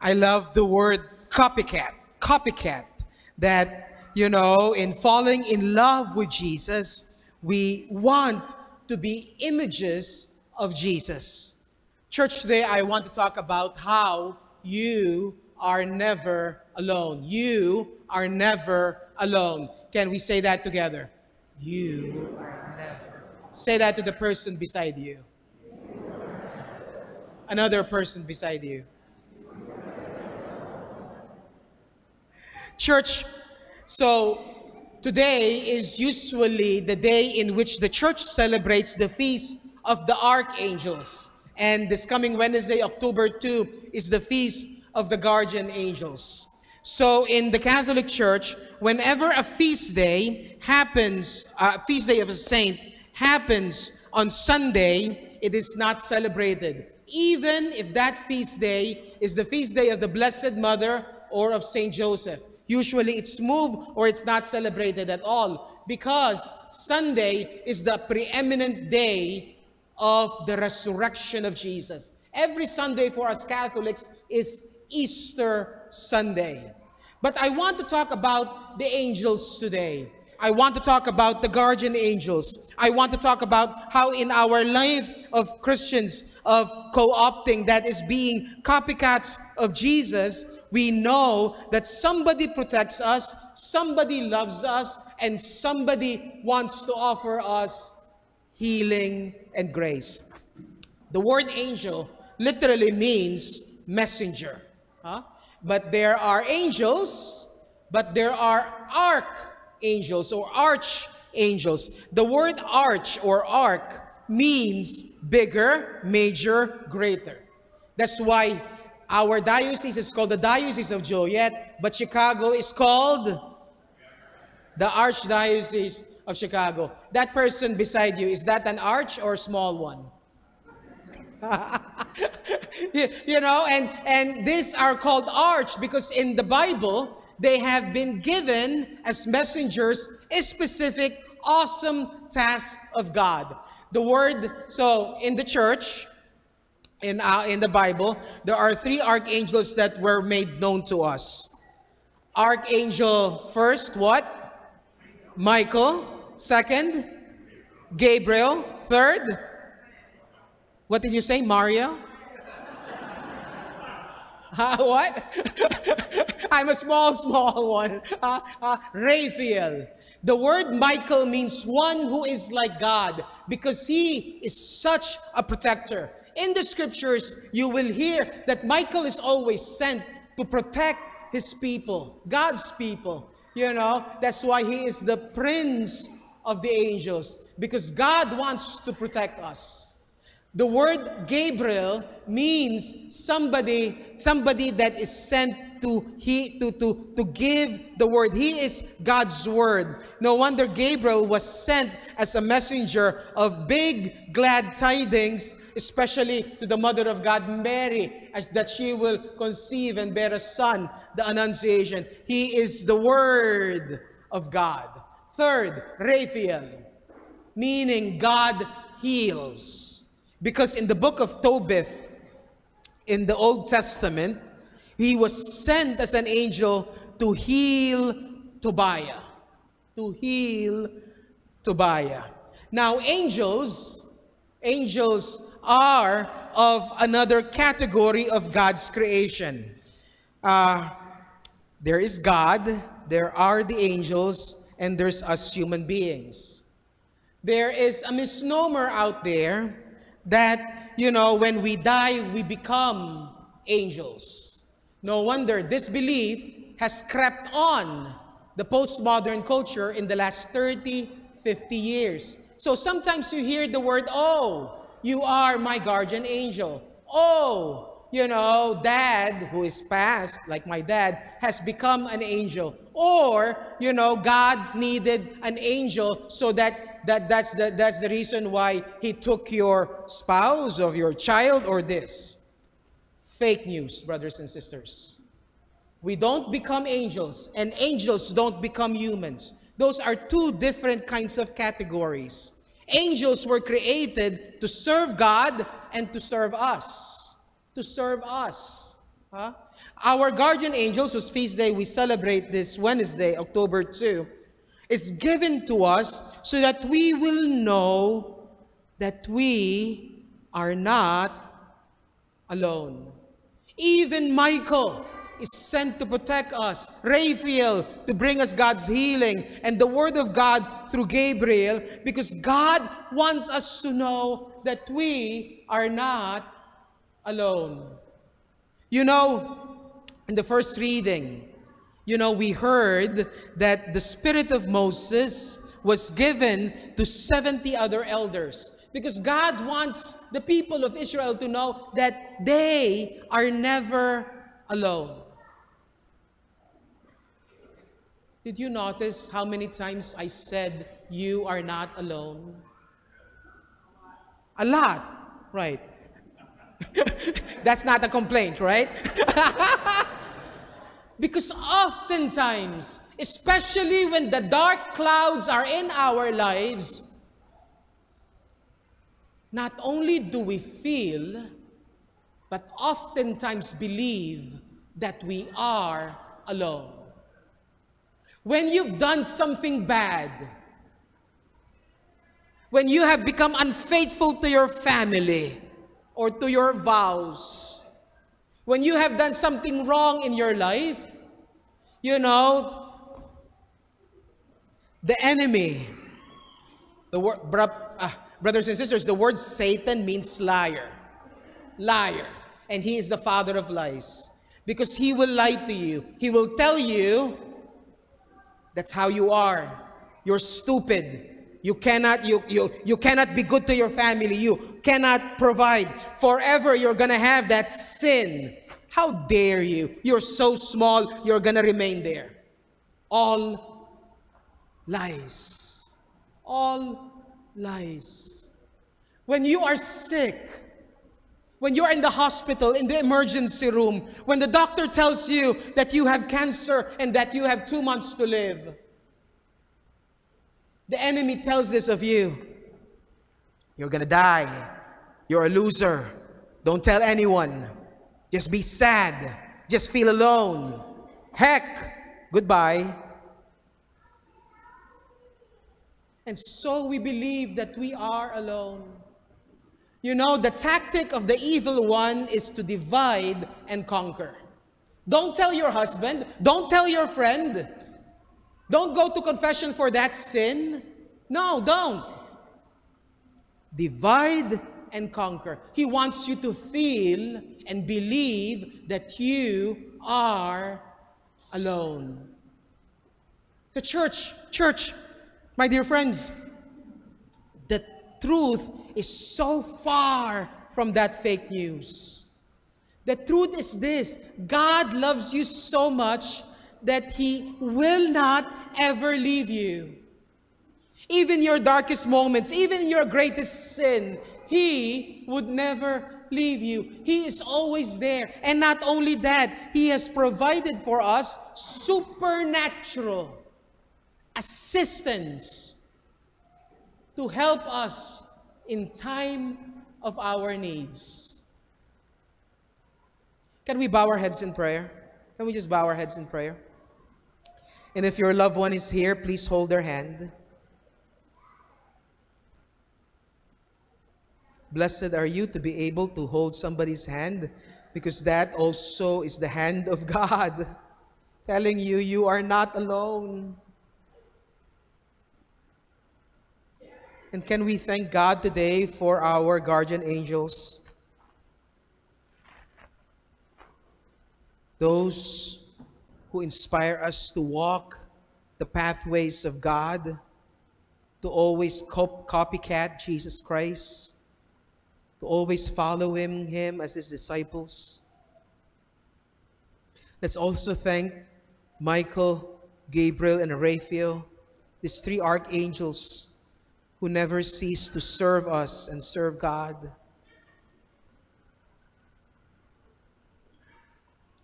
I love the word copycat. Copycat. That, you know, in falling in love with Jesus, we want to be images of Jesus. Church, today I want to talk about how you are never alone. You are never alone. Can we say that together? You are never. Say that to the person beside you. Another person beside you. Church, so today is usually the day in which the church celebrates the feast of the archangels. And this coming Wednesday, October 2, is the feast of the guardian angels. So in the Catholic Church, whenever a feast day happens, a feast day of a saint happens on Sunday, it is not celebrated. Even if that feast day is the feast day of the Blessed Mother or of Saint Joseph. Usually it's moved or it's not celebrated at all because Sunday is the preeminent day of the resurrection of Jesus. Every Sunday for us Catholics is Easter Sunday. But I want to talk about the angels today. I want to talk about the guardian angels. I want to talk about how in our life of Christians, of co-opting that is being copycats of Jesus, we know that somebody protects us, somebody loves us, and somebody wants to offer us healing and grace. The word angel literally means messenger. Huh? But there are angels, but there are archangels or archangels. The word arch or arch means bigger, major, greater. That's why our diocese is called the Diocese of Joliet, but Chicago is called the Archdiocese of Chicago. That person beside you, is that an arch or small one? you, you know, and, and these are called arch because in the Bible, they have been given as messengers a specific awesome task of God. The word, so in the church, in, uh, in the Bible, there are three archangels that were made known to us. Archangel first, what? Michael. Second, Gabriel. Third, what did you say, Mario? Uh, what? I'm a small, small one. Uh, uh, Raphael. The word Michael means one who is like God because he is such a protector. In the scriptures, you will hear that Michael is always sent to protect his people, God's people. You know, that's why he is the prince of the angels because God wants to protect us. The word Gabriel means somebody, somebody that is sent to, he, to, to, to give the word. He is God's word. No wonder Gabriel was sent as a messenger of big glad tidings, especially to the mother of God, Mary, that she will conceive and bear a son, the Annunciation. He is the word of God. Third, Raphael, meaning God heals. Because in the book of Tobit, in the Old Testament, he was sent as an angel to heal Tobiah. To heal Tobiah. Now, angels, angels are of another category of God's creation. Uh, there is God, there are the angels, and there's us human beings. There is a misnomer out there that, you know, when we die, we become angels. No wonder this belief has crept on the postmodern culture in the last 30, 50 years. So sometimes you hear the word, oh, you are my guardian angel. Oh, you know, dad who is past, like my dad, has become an angel. Or, you know, God needed an angel so that that that's the, that's the reason why he took your spouse or your child or this. Fake news, brothers and sisters. We don't become angels, and angels don't become humans. Those are two different kinds of categories. Angels were created to serve God and to serve us. To serve us. Huh? Our guardian angels, whose feast day we celebrate this Wednesday, October 2, is given to us so that we will know that we are not alone. Even Michael is sent to protect us, Raphael to bring us God's healing, and the Word of God through Gabriel, because God wants us to know that we are not alone. You know, in the first reading, you know, we heard that the spirit of Moses was given to 70 other elders because God wants the people of Israel to know that they are never alone. Did you notice how many times I said, You are not alone? A lot, right? That's not a complaint, right? because oftentimes, especially when the dark clouds are in our lives, not only do we feel, but oftentimes believe that we are alone. When you've done something bad, when you have become unfaithful to your family or to your vows, when you have done something wrong in your life, you know, the enemy, the word, uh, brothers and sisters, the word Satan means liar. Liar. And he is the father of lies. Because he will lie to you. He will tell you that's how you are. You're stupid. You cannot, you, you, you cannot be good to your family. You cannot provide. Forever you're gonna have that sin. How dare you? You're so small, you're gonna remain there. All lies. All lies. When you are sick, when you are in the hospital, in the emergency room, when the doctor tells you that you have cancer and that you have two months to live, the enemy tells this of you. You're gonna die. You're a loser. Don't tell anyone. Just be sad. Just feel alone. Heck, goodbye. And so we believe that we are alone. You know, the tactic of the evil one is to divide and conquer. Don't tell your husband, don't tell your friend. Don't go to confession for that sin. No, don't. Divide and conquer. He wants you to feel and believe that you are alone. The church, church, my dear friends, the truth is so far from that fake news. The truth is this God loves you so much that He will not ever leave you. Even your darkest moments, even your greatest sin, He would never leave you. He is always there. And not only that, He has provided for us supernatural assistance to help us in time of our needs. Can we bow our heads in prayer? Can we just bow our heads in prayer? And if your loved one is here, please hold their hand. Blessed are you to be able to hold somebody's hand because that also is the hand of God telling you you are not alone. And can we thank God today for our guardian angels? Those who inspire us to walk the pathways of God, to always cop- copycat Jesus Christ, to always follow him, him as his disciples. Let's also thank Michael, Gabriel, and Raphael, these three archangels who never cease to serve us and serve God.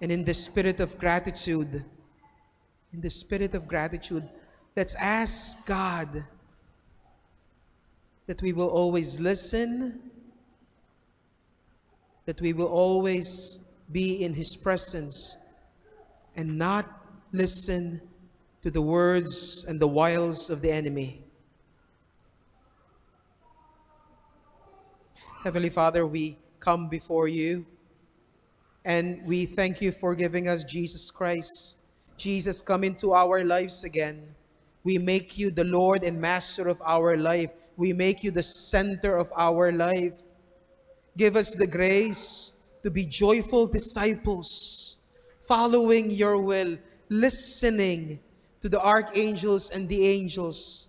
And in the spirit of gratitude, in the spirit of gratitude, let's ask God that we will always listen, that we will always be in His presence and not listen to the words and the wiles of the enemy. Heavenly Father, we come before you and we thank you for giving us Jesus Christ. Jesus, come into our lives again. We make you the Lord and Master of our life. We make you the center of our life. Give us the grace to be joyful disciples, following your will, listening to the archangels and the angels,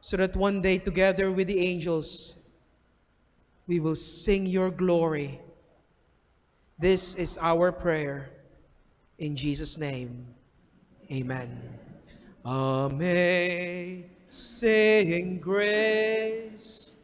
so that one day, together with the angels, we will sing your glory. This is our prayer. In Jesus' name, amen. Amazing grace